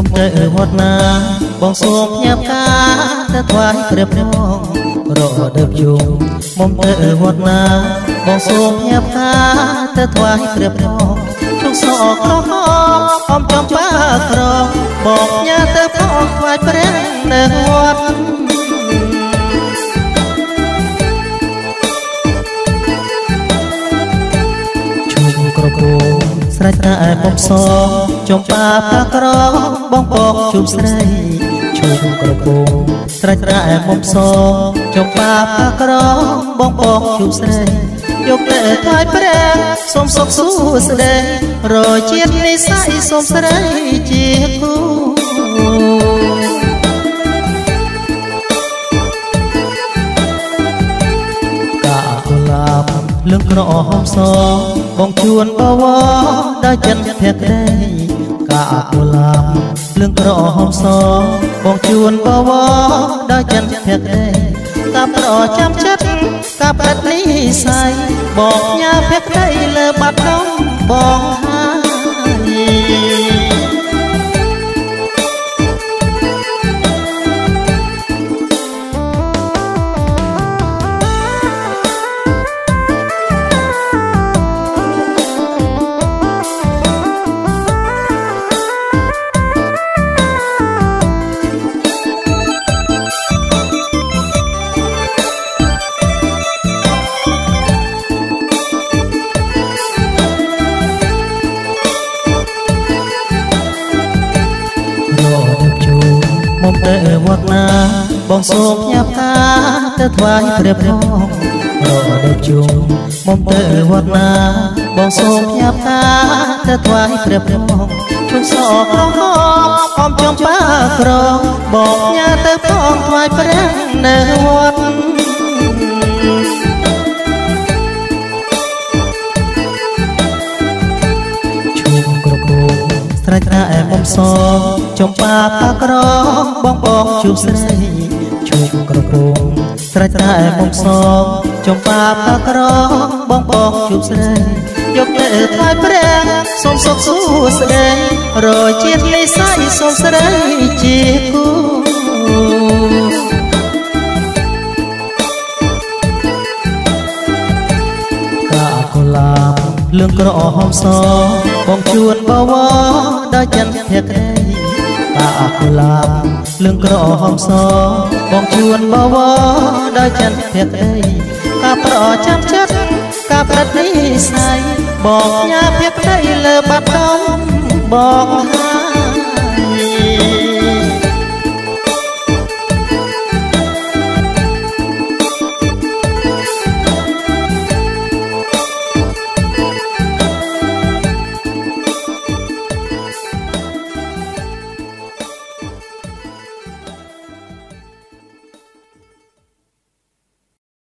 មុំទៅវត្តណា បងសូមញ៉ាំការទៅថ្វាយព្រះព្រះរដើបយងមុំទៅវត្តណា បងសូមញ៉ាំការទៅថ្វាយព្រះព្រះជុកសអក្រហមអំចំបាក្របងញ៉ាទៅផងថ្វាយព្រះនៅវត្តជុំក្រគោស្រេចតែបំស ចំបាផាក្របងបកជុំស្រីជុំក្រគោស្រេចតែបំសចំបាផាក្របងបកជុំស្រីយកតែថ្លៃព្រះសូមសុខសួស្តីរជាតិនិស័យសូមស្រីជាគូកាកុលាបលឿងក្រហមសបងជួនបវរដល់ចិត្តភក្តី កាកុលាបលឿងក្រហមសបងជួនបវរដល់ចិត្តភក្តីកាប្រចាំចិត្តកាប្រតិនិស័យបងញ៉ាភក្តីលើបាត់ដងបងហើយ នមុំទៅវត្តណា បងសូមញ៉ាំតាទៅថ្វាយព្រះព្រះរដឹកជូនមុំទៅវត្តណា បងសូមញ៉ាំតាទៅថ្វាយព្រះព្រះជុំសអក្រហមអមចំបាក្របងញ៉ាទៅផងថ្វាយព្រះនៅវត្ត មុំសចំបាផាក្របងបងជួបស្រីឈូងក្រគោស្រេចតែមុំសចំបាផាក្របងបងជួបស្រីយកទៅថ្វាយព្រះសូមសុខសួស្តីរជាតិនិស័យសូមស្រីជាគូ ក្រហមសបងជួនបវរដល់ចន្ទភក្តីកាកុលាបលឿងក្រហមសបងជួនបវរដល់ចន្ទភក្តីកាប្រចាំចិត្តកាប្រតិនិស័យបងញ៉ាភក្តីលើបាត់ដងបងហើយ